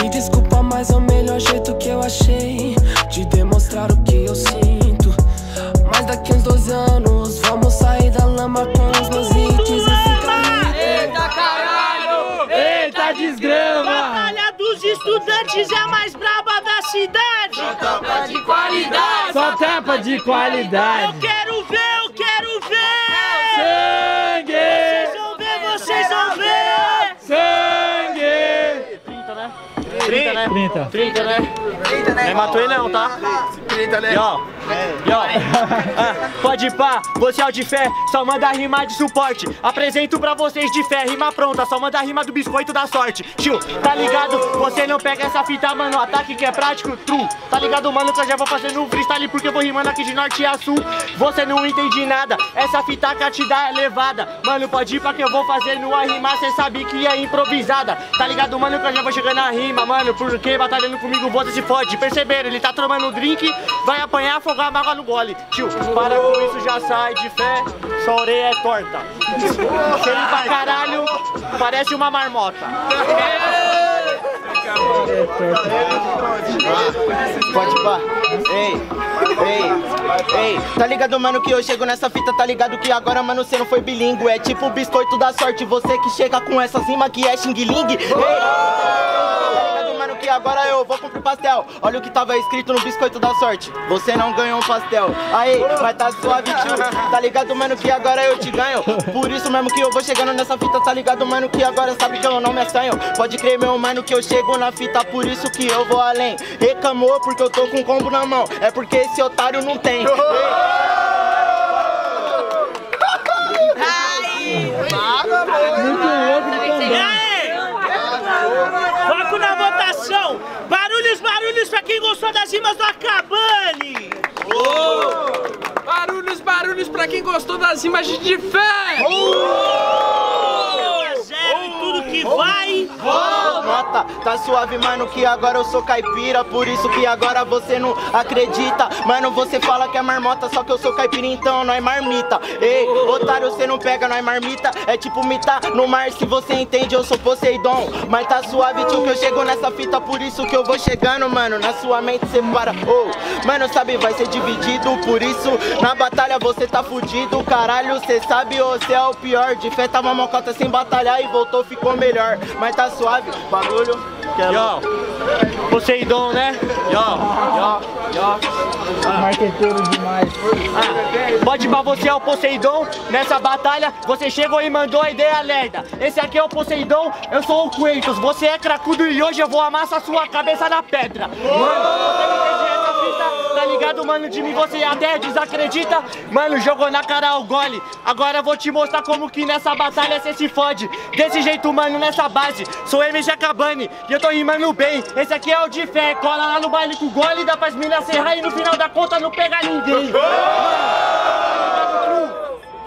Me desculpa, mas é o melhor jeito que eu achei de demonstrar o que eu sinto. Mas daqui uns dois anos vamos sair da lama com os meus hits e ficar Eita caralho! Eita desgrama! Batalha dos estudantes é a mais braba da cidade. Só tapa de qualidade! Só tapa de qualidade! Eu quero 30, né? 30. 30, né? 30, né? Não matou ele não, tá? 30, né? E ó, e ó, ah, pode pá, você é o de fé, só manda rimar de suporte. Apresento pra vocês de fé, rima pronta, só manda rima do biscoito da sorte. Tio, tá ligado? Você não pega essa fita, mano, ataque que é prático, true. Tá ligado, mano, que eu já vou fazendo um freestyle porque eu vou rimando aqui de norte a sul. Você não entende nada, essa fita que te dá é levada. Mano, pode ir pra que eu vou fazendo a rima, cê sabe que é improvisada. Tá ligado, mano, que eu já vou chegando na rima, mano, porque batalhando comigo você se fode. Perceberam, ele tá tomando drink, vai apanhar, afogar a mágoa no gole. Tio, para com isso, já sai de fé, sua orelha é torta. Cheio pra caralho, parece uma marmota. Pode pá. Ei, ei, ei. Tá ligado, mano, que eu chego nessa fita, tá ligado que agora, mano, você não foi bilíngue. É tipo o biscoito da sorte, você que chega com essas rimas que é xing-ling. Ei, tá ligado, mano, que agora eu vou comprar pastel. Olha o que tava escrito no biscoito da sorte. Você não ganhou um pastel. Aí, vai tá suave, tio. Tá ligado, mano, que agora eu te ganho. Por isso mesmo que eu vou chegando nessa fita, tá ligado, mano, que agora sabe que eu não me assanho. Pode crer, meu mano, que eu chego na fita, por isso que eu vou além. Reclamou porque eu tô com combo na mão. É porque esse otário não tem. E aí? Foco na votação! Barulhos, barulhos das rimas do Acabane! Barulhos, barulhos pra quem gostou das imagens de fé! A zero em tudo que vai! Nota, tá suave, mano, que agora eu sou caipira. Por isso que agora você não acredita. Mano, você fala que é marmota, só que eu sou caipira, então não é marmita. Ei, otário, você não pega, não é marmita. É tipo mita no mar, se você entende, eu sou Poseidon. Mas tá suave, tio, que eu chego nessa fita Por isso que eu vou chegando, mano, na sua mente cê para. Oh, mano, sabe, vai ser dividido. Por isso, na batalha você tá fudido Caralho, cê sabe, você é o pior. De fé tava mocota sem batalhar e voltou, ficou melhor. Mas tá suave, bagulho que é. Yo, Poseidon, né? Yo, yo, yo. Marqueteiro demais. Ah, pode ir pra você é o Poseidon Nessa batalha você chegou e mandou a ideia lerda Esse aqui é o Poseidon, eu sou o Kratos Você é cracudo e hoje eu vou amassar sua cabeça na pedra Mano, você tá ligado, mano? De mim você até desacredita Mano, jogou na cara o gole Agora eu vou te mostrar como que nessa batalha você se fode Desse jeito, mano, nessa base Sou MG Cabane e eu tô rimando bem Esse aqui é o de fé, cola lá no baile com o gole Dá pras minas serrar e no final da conta não pega ninguém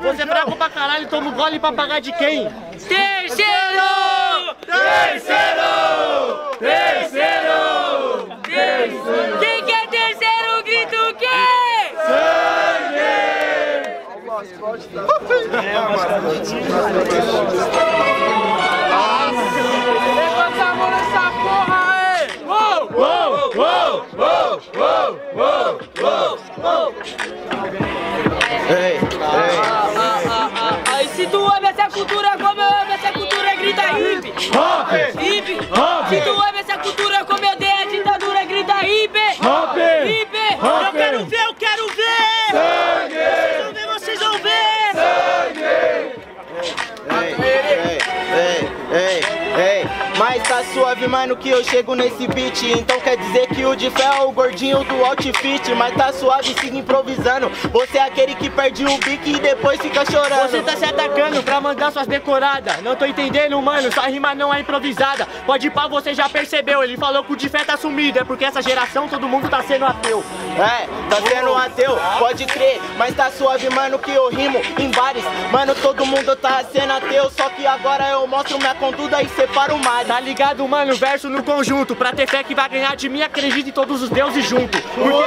você é fraco pra caralho, toma um gole pra pagar de quem? Terceiro! Terceiro! Terceiro! Quem quer terceiro, grita o quê? Levanta a mão nessa porra aí! Uou! Uou, uou, uou, uou, uou, uou, uou. Ei, ei. Aí se tu ama essa cultura como eu amo essa cultura, grita hip! Hip! Rompe. Se tu ama essa cultura suave, mano, que eu chego nesse beat. Então quer dizer que o de fé é o gordinho do outfit Mas tá suave, siga improvisando. Você é aquele que perde o bique e depois fica chorando. Você tá se atacando pra mandar suas decoradas Não tô entendendo, mano, sua rima não é improvisada. Pode ir pra você já percebeu. Ele falou que o de fé tá sumido É porque essa geração todo mundo tá sendo ateu. É, tá sendo ateu, pode crer Mas tá suave, mano, que eu rimo em bares. Mano, todo mundo tá sendo ateu Só que agora eu mostro minha conduta e separo o mar. Tá ligado, mano? Verso no conjunto. Pra ter fé que vai ganhar de mim Acredita em todos os deuses junto. Porque, mano,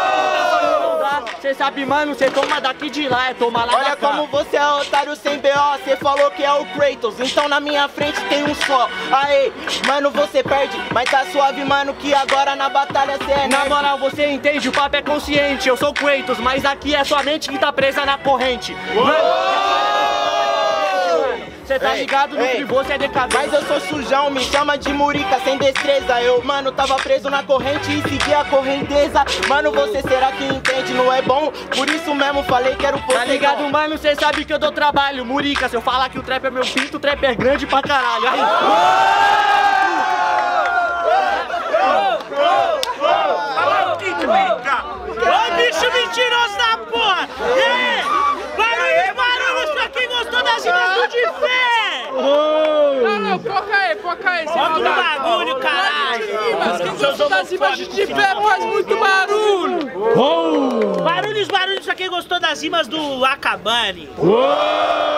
acreditar sozinho não dá Cê sabe, mano, cê toma daqui de lá, é toma lá Olha como você é otário sem BO, cê falou que é o Kratos, então na minha frente tem um só. Aê, mano, você perde, mas tá suave, mano, que agora na batalha cê é Na moral, você entende, o papo é consciente. Eu sou Kratos, mas aqui é sua mente que tá presa na corrente. Você tá Ei, ligado no ei. que você é decadente. Mas eu sou sujão, me chama de murica, sem destreza Eu, mano, tava preso na corrente e segui a correnteza Mano, você será que entende, não é bom? Por isso mesmo falei que era o Tá ligado, mano? Cê sabe que eu dou trabalho. Murica, se eu falar que o trap é meu pinto, o trap é grande pra caralho. Aí. Ô bicho mentiroso da porra! E aí? Barulhos, barulhos pra quem gostou das rimas do de fé! Não, não, aí. sem Foca no maldade. bagulho, caralho! Rimas, Quem gostou das rimas de pé faz muito barulho. Barulhos, barulhos pra quem gostou das rimas do Acabani! Uou!